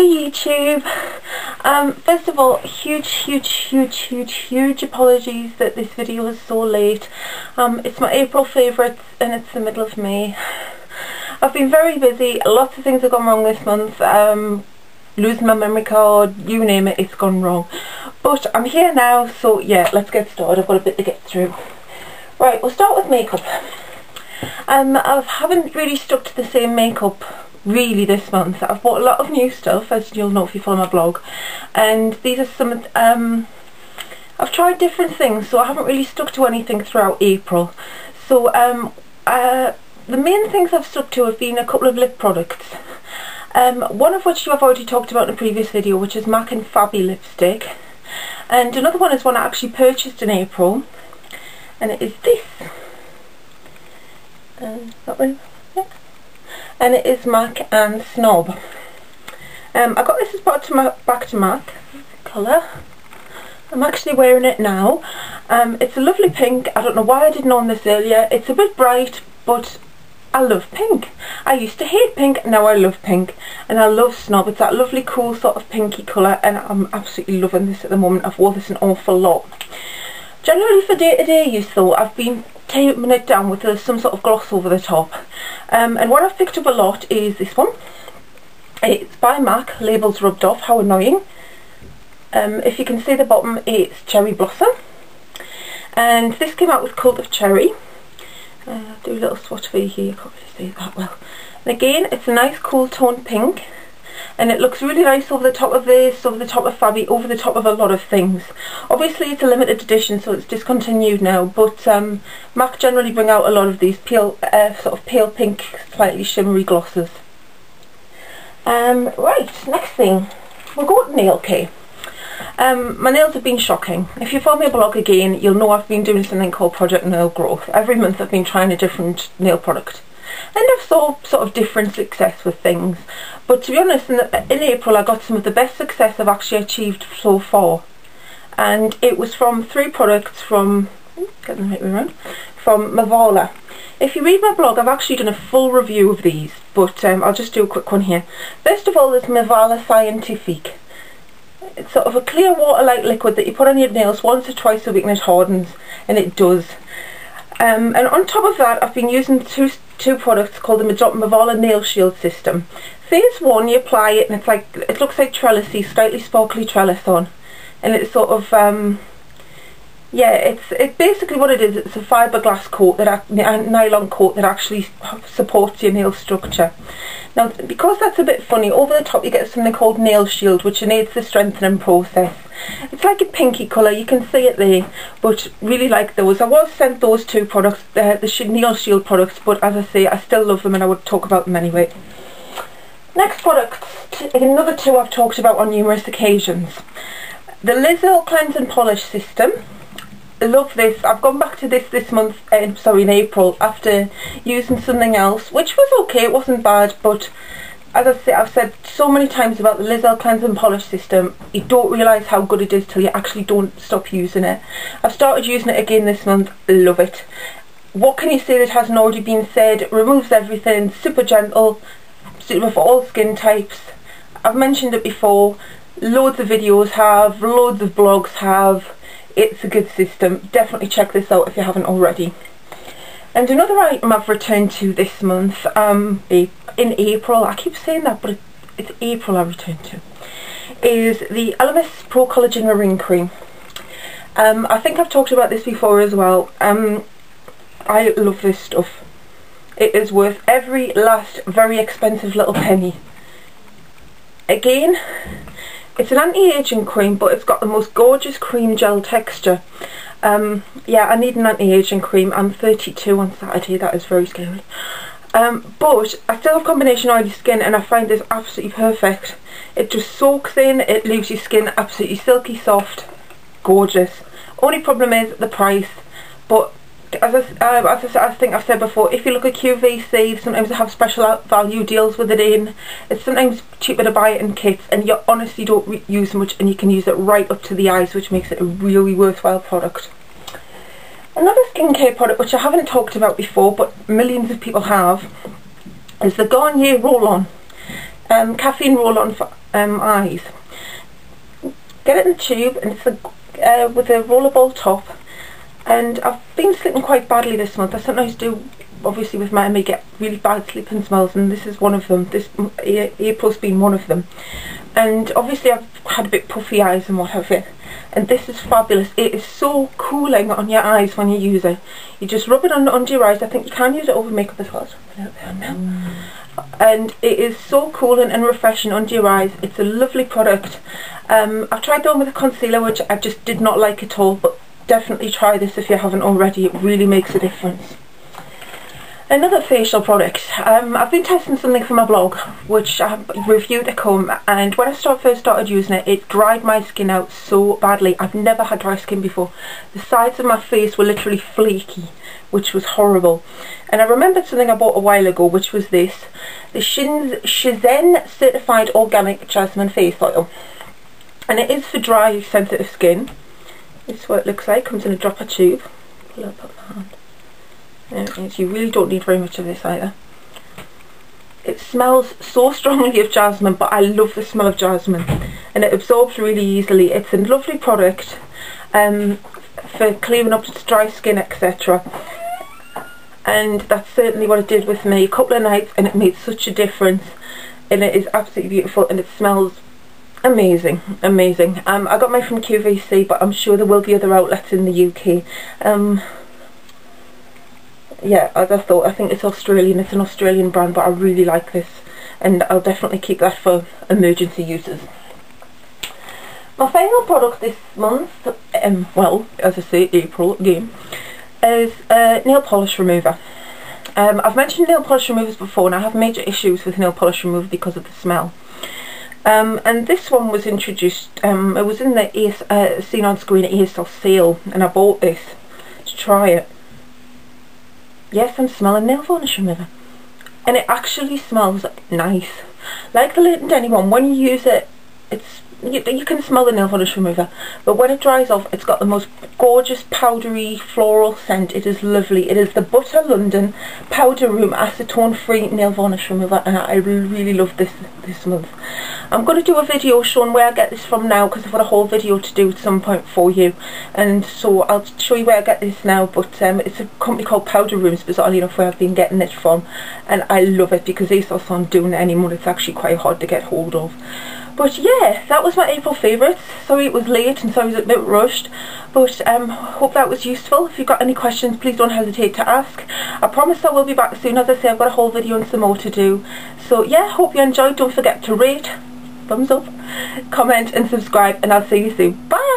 Hey YouTube! Um, first of all, huge, huge, huge, huge, huge apologies that this video is so late. Um, it's my April favourites and it's the middle of May. I've been very busy, lots of things have gone wrong this month. Um, losing my memory card, you name it, it's gone wrong. But I'm here now, so yeah, let's get started. I've got a bit to get through. Right, we'll start with makeup. Um, I haven't really stuck to the same makeup really this month. I've bought a lot of new stuff as you'll know if you follow my blog. And these are some um, I've tried different things so I haven't really stuck to anything throughout April. So um, uh, the main things I've stuck to have been a couple of lip products. Um, one of which I've already talked about in a previous video which is MAC and Fabby lipstick. And another one is one I actually purchased in April. And it is this. Uh, that one and it is MAC and Snob. Um, I got this as part to my, back to MAC colour. I'm actually wearing it now. Um, it's a lovely pink. I don't know why I didn't own this earlier. It's a bit bright, but I love pink. I used to hate pink, now I love pink. And I love Snob. It's that lovely, cool sort of pinky colour, and I'm absolutely loving this at the moment. I've worn this an awful lot. Generally for day-to-day -day use though, I've been taping it down with some sort of gloss over the top. Um, and what I've picked up a lot is this one. It's by MAC, labels rubbed off, how annoying. Um, if you can see the bottom, it's Cherry Blossom. And this came out with Cult of Cherry. Uh, do a little swatch for you here, can't really see that well. And again, it's a nice cool tone pink and it looks really nice over the top of this, over the top of Fabby, over the top of a lot of things. Obviously it's a limited edition so it's discontinued now but um, MAC generally bring out a lot of these pale, uh, sort of pale pink, slightly shimmery glosses. Um, right, next thing, we'll go with nail care. Um, my nails have been shocking. If you follow my blog again, you'll know I've been doing something called Project Nail Growth. Every month I've been trying a different nail product and I've saw sort of different success with things but to be honest in, the, in April I got some of the best success I've actually achieved so far. And it was from three products from get them right around from Mavala. If you read my blog I've actually done a full review of these but um, I'll just do a quick one here. First of all there's Mavala Scientifique it's sort of a clear water-like liquid that you put on your nails once or twice a week and it hardens and it does. Um, and on top of that I've been using two two products called the Mavala Nail Shield System. Phase one, you apply it and it's like, it looks like trellisy, slightly sparkly trellis on. And it's sort of, um, yeah, it's it basically what it is. It's a fiberglass coat that a nylon coat that actually supports your nail structure. Now, because that's a bit funny, over the top you get something called nail shield, which aids the strengthening process. It's like a pinky colour, you can see it there, but really like those. I was sent those two products, uh, the Nail Shield products, but as I say, I still love them and I would talk about them anyway. Next product, another two I've talked about on numerous occasions. The Liz-Earle Cleanse and Polish System. Love this. I've gone back to this this month, uh, sorry, in April, after using something else, which was okay, it wasn't bad, but as I say, I've said so many times about the Liz-Earle Cleanse and Polish system, you don't realise how good it is till you actually don't stop using it. I've started using it again this month, love it. What can you say that hasn't already been said? Removes everything, super gentle, suitable for all skin types. I've mentioned it before, loads of videos have, loads of blogs have. It's a good system. Definitely check this out if you haven't already. And another item I've returned to this month, um, in April, I keep saying that, but it's April I returned to, is the Elemis Pro Collagen Marine Cream. Um, I think I've talked about this before as well. Um, I love this stuff. It is worth every last very expensive little penny. Again, it's an anti-aging cream, but it's got the most gorgeous cream gel texture. Um, yeah, I need an anti-aging cream. I'm 32 on Saturday. That is very scary. Um, but I still have combination oily skin and I find this absolutely perfect. It just soaks in, it leaves your skin absolutely silky soft, gorgeous. Only problem is the price, but as I, um, as I, think I've said before, if you look at QVC, sometimes they have special value deals with it in. It's sometimes cheaper to buy it in kits and you honestly don't use much and you can use it right up to the eyes which makes it a really worthwhile product. Another skincare product which I haven't talked about before but millions of people have is the Garnier Roll-On. Um, caffeine roll-on um, eyes. Get it in a tube and it's a, uh, with a rollerball top and I've been sleeping quite badly this month. I sometimes do obviously with my ME get really bad sleeping smells and this is one of them. This April's been one of them. And obviously I've had a bit puffy eyes and what have you. And this is fabulous. It is so cooling on your eyes when you use it. You just rub it on under your eyes. I think you can use it over makeup as well. Mm. And it is so cooling and refreshing under your eyes. It's a lovely product. Um, I've tried the one with a concealer which I just did not like at all. But definitely try this if you haven't already. It really makes a difference. Another facial product. Um, I've been testing something for my blog, which I reviewed at home, and when I start, first started using it, it dried my skin out so badly. I've never had dry skin before. The sides of my face were literally flaky, which was horrible. And I remembered something I bought a while ago, which was this. The Shiznen Certified Organic Jasmine Face Oil. And it is for dry, sensitive skin. This is what it looks like. Comes in a dropper tube. Pull up my hand. There it is. You really don't need very much of this either. It smells so strongly of jasmine, but I love the smell of jasmine. And it absorbs really easily. It's a lovely product um, for clearing up dry skin, etc. And that's certainly what it did with me. A couple of nights and it made such a difference. And it is absolutely beautiful and it smells amazing amazing um i got mine from qvc but i'm sure there will be other outlets in the uk um yeah, as I thought, I think it's Australian, it's an Australian brand, but I really like this, and I'll definitely keep that for emergency uses. My final product this month, um, well, as I say, April again, is a nail polish remover. Um, I've mentioned nail polish removers before, and I have major issues with nail polish remover because of the smell. Um, and this one was introduced, um, it was in the AS, uh, seen on screen at ASOS sale, and I bought this to try it. Yes I'm smelling nail varnish remover and it actually smells nice. Like the Leighton Denny one when you use it it's you, you can smell the nail varnish remover but when it dries off it's got the most gorgeous powdery floral scent. It is lovely. It is the Butter London powder room acetone free nail varnish remover and I really love this this month. I'm going to do a video showing where I get this from now because I've got a whole video to do at some point for you. And so I'll show you where I get this now but um, it's a company called Powder Rooms bizarrely enough where I've been getting it from. And I love it because ASOS aren't doing it anymore it's actually quite hard to get hold of but yeah, that was my April favourites. Sorry it was late and sorry it was a bit rushed. But um, hope that was useful. If you've got any questions, please don't hesitate to ask. I promise I will be back soon. As I say, I've got a whole video and some more to do. So yeah, hope you enjoyed. Don't forget to rate, thumbs up, comment and subscribe. And I'll see you soon. Bye!